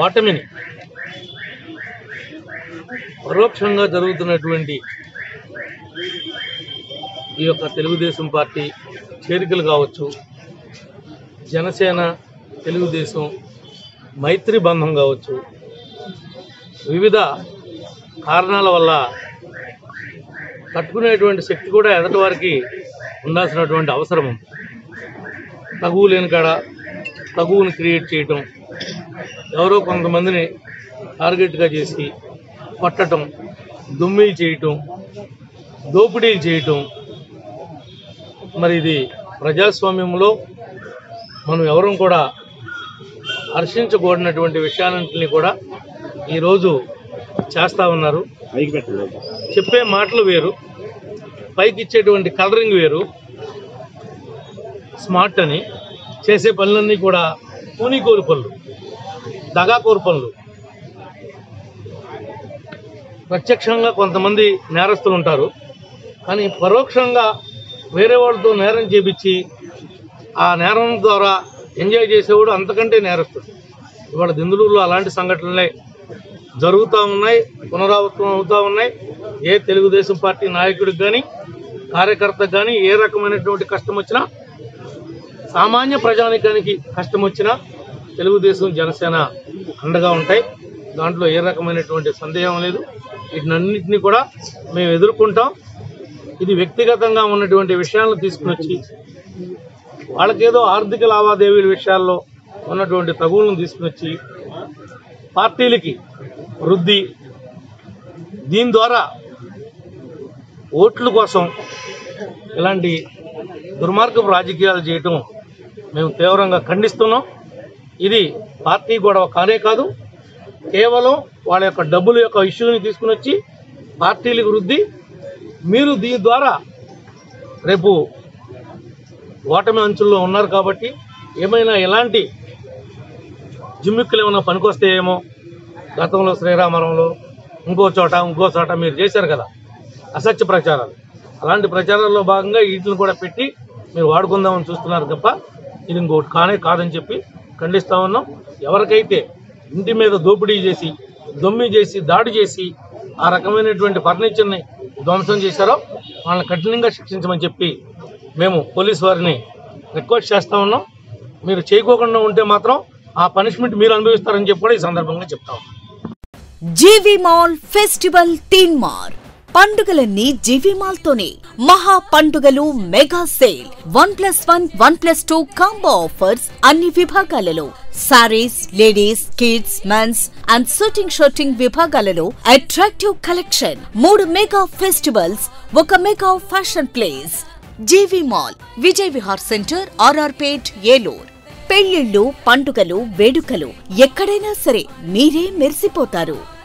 ఓటమిని పరోక్షంగా జరుగుతున్నటువంటి ఈ యొక్క తెలుగుదేశం పార్టీ చేరికలు కావచ్చు జనసేన తెలుగుదేశం మైత్రి బంధం కావచ్చు వివిధ కారణాల వల్ల తట్టుకునేటువంటి శక్తి కూడా ఎదటి వారికి ఉండాల్సినటువంటి అవసరం ఉంది. తగువు లేని కాడ తగువును క్రియేట్ చేయటం ఎవరో కొంతమందిని టార్గెట్గా చేసి కొట్టటం దుమ్మిలు చేయటం దోపిడీలు చేయటం. మరి ఇది ప్రజాస్వామ్యంలో మనం ఎవరం కూడా హర్షించకూడనటువంటి విషయాలన్నింటినీ కూడా ఈరోజు చేస్తూ ఉన్నారు. చెప్పే మాటలు వేరు పైకి ఇచ్చేటువంటి కలరింగ్ వేరు. స్మార్ట్ అని చేసే పనులన్నీ కూడా కూనికోరు పనులు. దగాకోరు పనులు. ప్రత్యక్షంగా కొంతమంది నేరస్తులు ఉంటారు. కానీ పరోక్షంగా వేరే వాళ్ళతో నేరం చేపించి ఆ నేరం ద్వారా ఎంజాయ్ చేసేవాడు అంతకంటే నేరస్తుడు. ఇవాళ దిందులూరులో అలాంటి సంఘటనలే జరుగుతూ ఉన్నాయి పునరావృతం అవుతూ ఉన్నాయి. ఏ తెలుగుదేశం పార్టీ నాయకుడికి కానీ కార్యకర్తకు కానీ ఏ రకమైనటువంటి కష్టం వచ్చినా సామాన్య ప్రజానికానికి కష్టం వచ్చినా తెలుగుదేశం జనసేన అండగా ఉంటాయి. దాంట్లో ఏ రకమైనటువంటి సందేహం లేదు. వీటినన్నింటినీ కూడా మేము ఎదుర్కొంటాం. ఇది వ్యక్తిగతంగా ఉన్నటువంటి విషయాలను తీసుకుని వచ్చి వాళ్ళకేదో ఆర్థిక లావాదేవీల విషయాల్లో ఉన్నటువంటి తగువులను తీసుకుని వచ్చి పార్టీలకి వృద్ధి దీని ద్వారా ఓట్ల కోసం ఇలాంటి దుర్మార్గపు రాజకీయాలు చేయటం మేము తీవ్రంగా ఖండిస్తున్నాం. ఇది పార్టీ గొడవ కానే కాదు. కేవలం వాళ్ళ యొక్క డబ్బుల యొక్క ఇష్యూని తీసుకుని వచ్చి పార్టీలకు వృద్ధి మీరు దీని ద్వారా రేపు ఓటమి అంచుల్లో ఉన్నారు కాబట్టి ఏమైనా ఎలాంటి జిమ్మిక్కులు ఏమైనా పనికొస్తాయేమో గతంలో శ్రీరామవరంలో ఇంకో చోట ఇంకో చోట మీరు చేశారు కదా అసత్య ప్రచారాలు. అలాంటి ప్రచారాల్లో భాగంగా వీటిని కూడా పెట్టి మీరు వాడుకుందామని చూస్తున్నారు తప్ప ఇది ఇంకోటి కానే కాదని చెప్పి ఖండిస్తా ఉన్నాం. ఎవరికైతే ఇంటి మీద దోపిడీ చేసి దొమ్మి చేసి దాడి చేసి ఆ రకమైనటువంటి ఫర్నిచర్ని ధ్వంసం చేశారో వాళ్ళని కఠినంగా శిక్షించమని చెప్పి మేము పోలీస్ వారిని రిక్వెస్ట్ చేస్తా ఉన్నాం. మీరు చేయకోకుండా ఉంటే మాత్రం ఆ పనిష్మెంట్ మీరు అనుభవిస్తారని చెప్పి కూడా ఈ సందర్భంగా చెప్తా ఉన్నాం. మాల్ ఫెస్టివల్ తీన్ మార్ పండుగలన్నీ జీవిమాల్తోనే. మహా పండుగలు mega sale. One plus one one plus two combo offers అన్ని విభాగాలలో. Sarees ladies kids mens and suiting suiting విభాగాలలో అట్రాక్టివ్ కలెక్షన్. మూడు మెగా ఫెస్టివల్స్ ఒక mega fashion place. GV mall Vijay Vihar centre RRPet Eluru. పెళ్ళిళ్ళు పండుగలు వేడుకలు ఎక్కడైనా సరే మీరే మెరిసిపోతారు.